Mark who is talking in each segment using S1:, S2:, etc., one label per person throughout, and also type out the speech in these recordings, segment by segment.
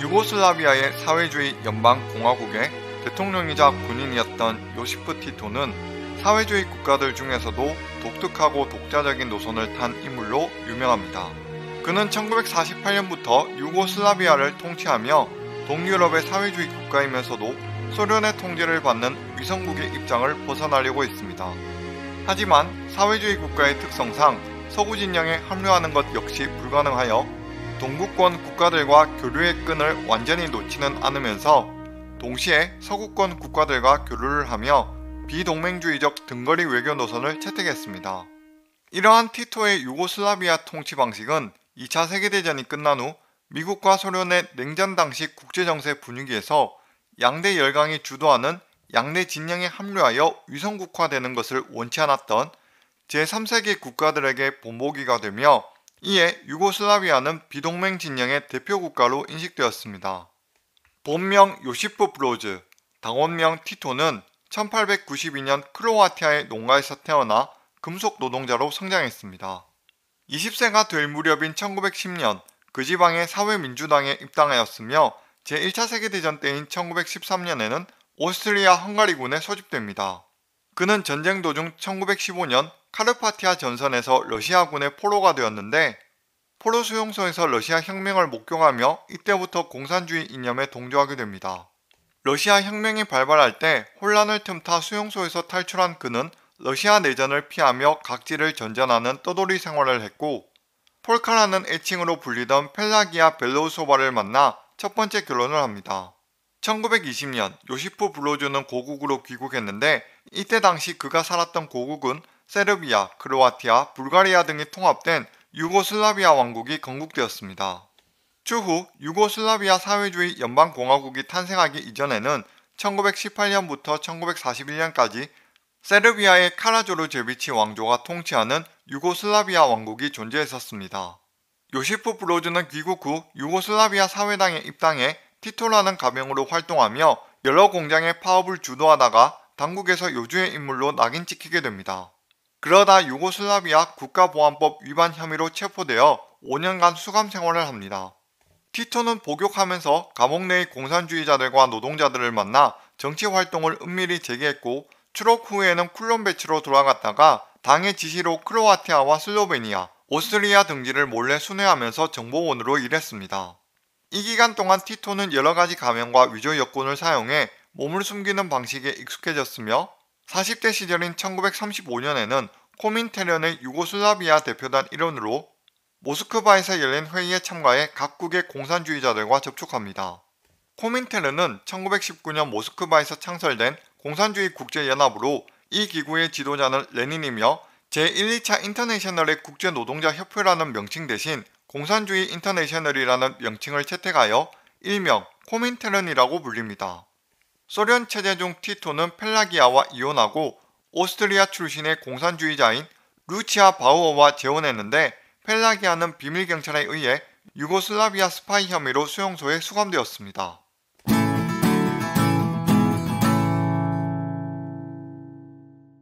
S1: 유고슬라비아의 사회주의 연방공화국의 대통령이자 군인이었던 요시프 티토는 사회주의 국가들 중에서도 독특하고 독자적인 노선을 탄 인물로 유명합니다. 그는 1948년부터 유고슬라비아를 통치하며 동유럽의 사회주의 국가이면서도 소련의 통제를 받는 위성국의 입장을 벗어나려고 했습니다. 하지만 사회주의 국가의 특성상 서구 진영에 합류하는 것 역시 불가능하여 동구권 국가들과 교류의 끈을 완전히 놓지는 않으면서 동시에 서구권 국가들과 교류를 하며 비동맹주의적 등거리 외교 노선을 채택했습니다. 이러한 티토의 유고슬라비아 통치 방식은 2차 세계대전이 끝난 후 미국과 소련의 냉전 당시 국제정세 분위기에서 양대 열강이 주도하는 양대 진영에 합류하여 위성국화되는 것을 원치 않았던 제3세계 국가들에게 본보기가 되며 이에 유고슬라비아는 비동맹 진영의 대표 국가로 인식되었습니다. 본명 요시프 브로즈, 당원명 티토는 1892년 크로아티아의 농가에서 태어나 금속 노동자로 성장했습니다. 20세가 될 무렵인 1910년 그 지방의 사회민주당에 입당하였으며 제1차 세계대전 때인 1913년에는 오스트리아 헝가리군에 소집됩니다. 그는 전쟁 도중 1915년 카르파티아 전선에서 러시아군의 포로가 되었는데 포로 수용소에서 러시아 혁명을 목격하며 이때부터 공산주의 이념에 동조하게 됩니다. 러시아 혁명이 발발할 때 혼란을 틈타 수용소에서 탈출한 그는 러시아 내전을 피하며 각지를 전전하는 떠돌이 생활을 했고 폴카라는 애칭으로 불리던 펠라기아 벨로우소바를 만나 첫 번째 결혼을 합니다. 1920년 요시프 블로즈는 고국으로 귀국했는데 이때 당시 그가 살았던 고국은 세르비아, 크로아티아, 불가리아 등이 통합된 유고슬라비아 왕국이 건국되었습니다. 추후 유고슬라비아 사회주의 연방공화국이 탄생하기 이전에는 1918년부터 1941년까지 세르비아의 카라조르 제비치 왕조가 통치하는 유고슬라비아 왕국이 존재했었습니다. 요시프 브로즈는 귀국 후 유고슬라비아 사회당에 입당해 티토라는 가명으로 활동하며 여러 공장의 파업을 주도하다가 당국에서 요주의 인물로 낙인 찍히게 됩니다. 그러다 유고슬라비아 국가보안법 위반 혐의로 체포되어 5년간 수감 생활을 합니다. 티토는 복역하면서 감옥 내의 공산주의자들과 노동자들을 만나 정치 활동을 은밀히 재개했고 추록 후에는 쿨론베치로 돌아갔다가 당의 지시로 크로아티아와 슬로베니아, 오스트리아 등지를 몰래 순회하면서 정보원으로 일했습니다. 이 기간 동안 티토는 여러 가지 가면과 위조 여권을 사용해 몸을 숨기는 방식에 익숙해졌으며 40대 시절인 1935년에는 코민테른의 유고슬라비아 대표단 일원으로 모스크바에서 열린 회의에 참가해 각국의 공산주의자들과 접촉합니다. 코민테른은 1919년 모스크바에서 창설된 공산주의 국제연합으로 이 기구의 지도자는 레닌이며 제1, 2차 인터내셔널의 국제노동자 협회라는 명칭 대신 공산주의 인터내셔널이라는 명칭을 채택하여 일명 코민테른이라고 불립니다. 소련 체제 중 티토는 펠라기아와 이혼하고 오스트리아 출신의 공산주의자인 루치아 바우어와 재혼했는데 펠라기아는 비밀경찰에 의해 유고슬라비아 스파이 혐의로 수용소에 수감되었습니다.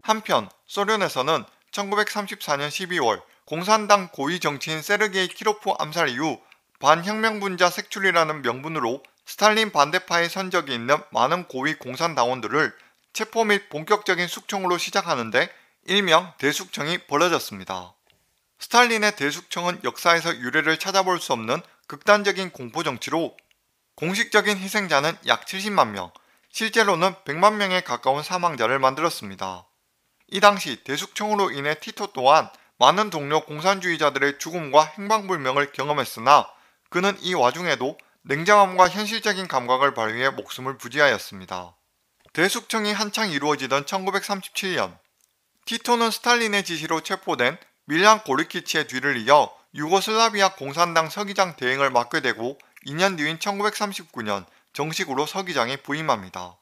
S1: 한편 소련에서는 1934년 12월 공산당 고위 정치인 세르게이 키로프 암살 이후 반혁명분자 색출이라는 명분으로 스탈린 반대파의 선적이 있는 많은 고위 공산당원들을 체포 및 본격적인 숙청으로 시작하는데 일명 대숙청이 벌어졌습니다. 스탈린의 대숙청은 역사에서 유래를 찾아볼 수 없는 극단적인 공포 정치로 공식적인 희생자는 약 70만 명, 실제로는 100만 명에 가까운 사망자를 만들었습니다. 이 당시 대숙청으로 인해 티토 또한 많은 동료 공산주의자들의 죽음과 행방불명을 경험했으나 그는 이 와중에도 냉정함과 현실적인 감각을 발휘해 목숨을 부지하였습니다. 대숙청이 한창 이루어지던 1937년 티토는 스탈린의 지시로 체포된 밀란 고르키치의 뒤를 이어 유고슬라비아 공산당 서기장 대행을 맡게 되고 2년 뒤인 1939년 정식으로 서기장에 부임합니다.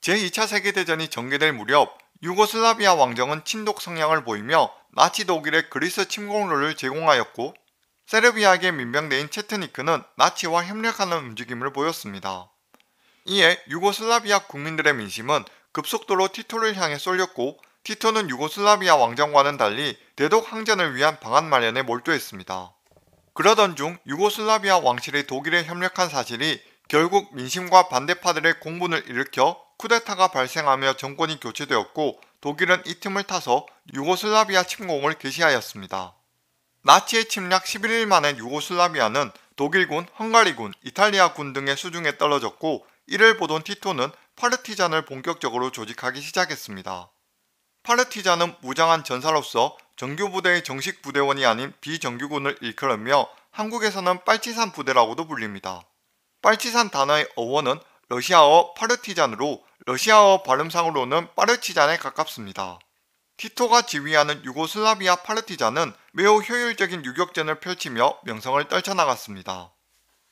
S1: 제2차 세계대전이 전개될 무렵 유고슬라비아 왕정은 친독 성향을 보이며 나치 독일의 그리스 침공로를 제공하였고 세르비아계 민병대인 체트니크는 나치와 협력하는 움직임을 보였습니다. 이에 유고슬라비아 국민들의 민심은 급속도로 티토를 향해 쏠렸고 티토는 유고슬라비아 왕정과는 달리 대독 항전을 위한 방안 마련에 몰두했습니다. 그러던 중 유고슬라비아 왕실이 독일에 협력한 사실이 결국 민심과 반대파들의 공분을 일으켜 쿠데타가 발생하며 정권이 교체되었고 독일은 이 틈을 타서 유고슬라비아 침공을 개시하였습니다. 나치의 침략 11일 만에 유고슬라비아는 독일군, 헝가리군, 이탈리아군 등의 수중에 떨어졌고 이를 보던 티토는 파르티잔을 본격적으로 조직하기 시작했습니다. 파르티잔은 무장한 전사로서 정규부대의 정식 부대원이 아닌 비정규군을 일컬으며 한국에서는 빨치산 부대라고도 불립니다. 빨치산 단어의 어원은 러시아어 파르티잔으로 러시아어 발음상으로는 파르치잔에 가깝습니다. 티토가 지휘하는 유고슬라비아 파르티잔은 매우 효율적인 유격전을 펼치며 명성을 떨쳐나갔습니다.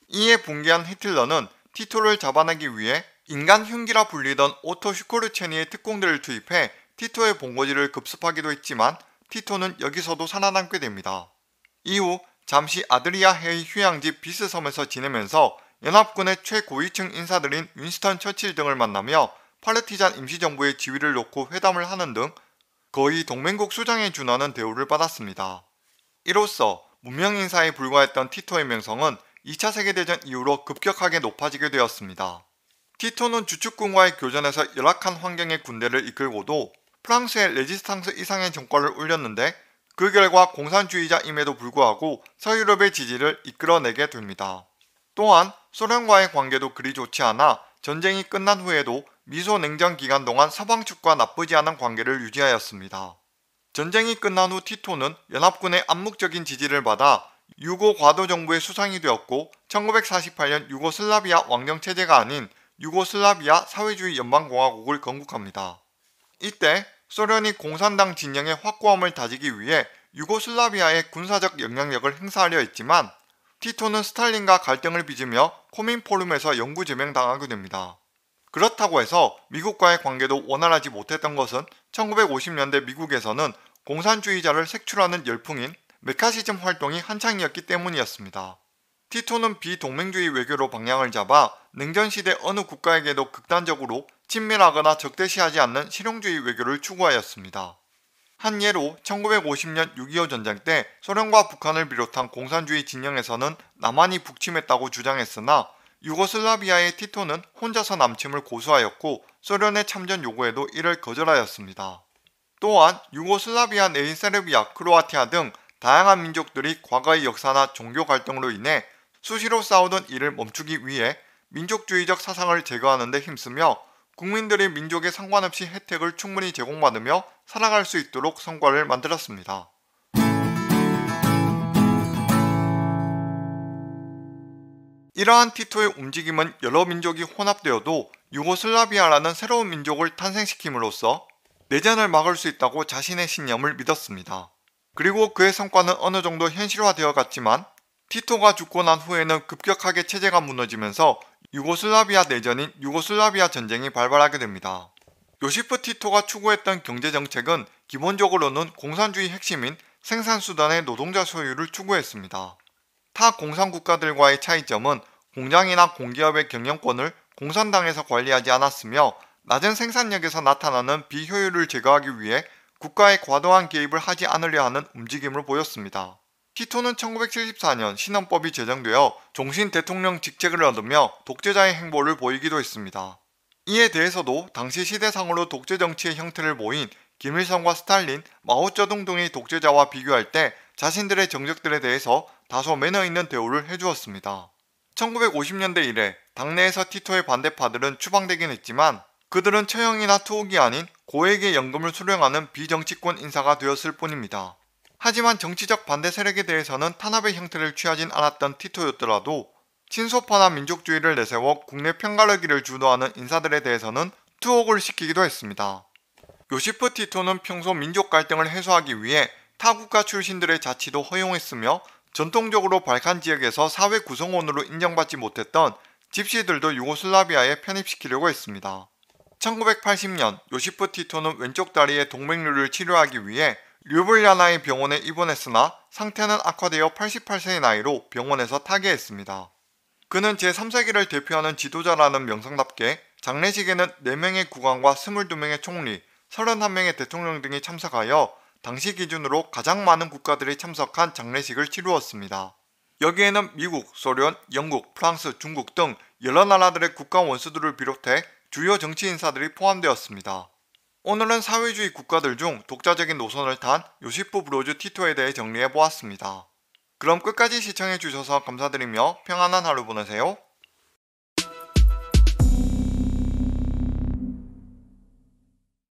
S1: 이에 분개한 히틀러는 티토를 잡아내기 위해 인간 흉기라 불리던 오토 슈코르체니의 특공대를 투입해 티토의 본거지를 급습하기도 했지만 티토는 여기서도 살아남게 됩니다. 이후 잠시 아드리아해의 휴양지 비스섬에서 지내면서 연합군의 최고위층 인사들인 윈스턴 처칠 등을 만나며 팔레티잔 임시정부의 지위를 놓고 회담을 하는 등 거의 동맹국 수장에 준하는 대우를 받았습니다. 이로써 무명 인사에 불과했던 티토의 명성은 2차 세계대전 이후로 급격하게 높아지게 되었습니다. 티토는 주축군과의 교전에서 열악한 환경의 군대를 이끌고도 프랑스의 레지스탕스 이상의 정권을 올렸는데 그 결과 공산주의자임에도 불구하고 서유럽의 지지를 이끌어내게 됩니다. 또한 소련과의 관계도 그리 좋지 않아 전쟁이 끝난 후에도 미소 냉전 기간 동안 서방 측과 나쁘지 않은 관계를 유지하였습니다. 전쟁이 끝난 후 티토는 연합군의 암묵적인 지지를 받아 유고 과도 정부의 수상이 되었고 1948년 유고슬라비아 왕정 체제가 아닌 유고슬라비아 사회주의 연방공화국을 건국합니다. 이때 소련이 공산당 진영의 확고함을 다지기 위해 유고슬라비아의 군사적 영향력을 행사하려 했지만 티토는 스탈린과 갈등을 빚으며 코민포럼에서 영구 제명당하게 됩니다. 그렇다고 해서 미국과의 관계도 원활하지 못했던 것은 1950년대 미국에서는 공산주의자를 색출하는 열풍인 메카시즘 활동이 한창이었기 때문이었습니다. 티토는 비동맹주의 외교로 방향을 잡아 냉전시대 어느 국가에게도 극단적으로 친밀하거나 적대시하지 않는 실용주의 외교를 추구하였습니다. 한 예로 1950년 6.25 전쟁 때 소련과 북한을 비롯한 공산주의 진영에서는 남한이 북침했다고 주장했으나 유고슬라비아의 티토는 혼자서 남침을 고수하였고 소련의 참전 요구에도 이를 거절하였습니다. 또한 유고슬라비아 내인 세르비아, 크로아티아 등 다양한 민족들이 과거의 역사나 종교 갈등으로 인해 수시로 싸우던 이를 멈추기 위해 민족주의적 사상을 제거하는 데 힘쓰며 국민들이 민족에 상관없이 혜택을 충분히 제공받으며 살아갈 수 있도록 성과를 만들었습니다. 이러한 티토의 움직임은 여러 민족이 혼합되어도 유고슬라비아라는 새로운 민족을 탄생시킴으로써 내전을 막을 수 있다고 자신의 신념을 믿었습니다. 그리고 그의 성과는 어느 정도 현실화되어 갔지만 티토가 죽고 난 후에는 급격하게 체제가 무너지면서 유고슬라비아 내전인 유고슬라비아 전쟁이 발발하게 됩니다. 요시프 티토가 추구했던 경제정책은 기본적으로는 공산주의 핵심인 생산수단의 노동자 소유를 추구했습니다. 타 공산국가들과의 차이점은 공장이나 공기업의 경영권을 공산당에서 관리하지 않았으며 낮은 생산력에서 나타나는 비효율을 제거하기 위해 국가의 과도한 개입을 하지 않으려 하는 움직임을 보였습니다. 티토는 1974년 신헌법이 제정되어 종신 대통령 직책을 얻으며 독재자의 행보를 보이기도 했습니다. 이에 대해서도 당시 시대상으로 독재 정치의 형태를 보인 김일성과 스탈린, 마오쩌둥 등의 독재자와 비교할 때 자신들의 정적들에 대해서 다소 매너 있는 대우를 해주었습니다. 1950년대 이래 당내에서 티토의 반대파들은 추방되긴 했지만 그들은 처형이나 투옥이 아닌 고액의 연금을 수령하는 비정치권 인사가 되었을 뿐입니다. 하지만 정치적 반대 세력에 대해서는 탄압의 형태를 취하진 않았던 티토였더라도 친소파나 민족주의를 내세워 국내 편가르기를 주도하는 인사들에 대해서는 투옥을 시키기도 했습니다. 요시프 티토는 평소 민족 갈등을 해소하기 위해 타국가 출신들의 자치도 허용했으며 전통적으로 발칸 지역에서 사회 구성원으로 인정받지 못했던 집시들도 유고슬라비아에 편입시키려고 했습니다. 1980년 요시프 티토는 왼쪽 다리의 동맥류를 치료하기 위해 류블야나의 병원에 입원했으나 상태는 악화되어 88세의 나이로 병원에서 타계했습니다. 그는 제3세기를 대표하는 지도자라는 명성답게 장례식에는 4명의 국왕과 22명의 총리, 31명의 대통령 등이 참석하여 당시 기준으로 가장 많은 국가들이 참석한 장례식을 치루었습니다. 여기에는 미국, 소련, 영국, 프랑스, 중국 등 여러 나라들의 국가 원수들을 비롯해 주요 정치 인사들이 포함되었습니다. 오늘은 사회주의 국가들 중 독자적인 노선을 탄 요시프 브로즈 티토에 대해 정리해 보았습니다. 그럼 끝까지 시청해 주셔서 감사드리며 평안한 하루 보내세요.